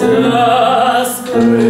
Drascăre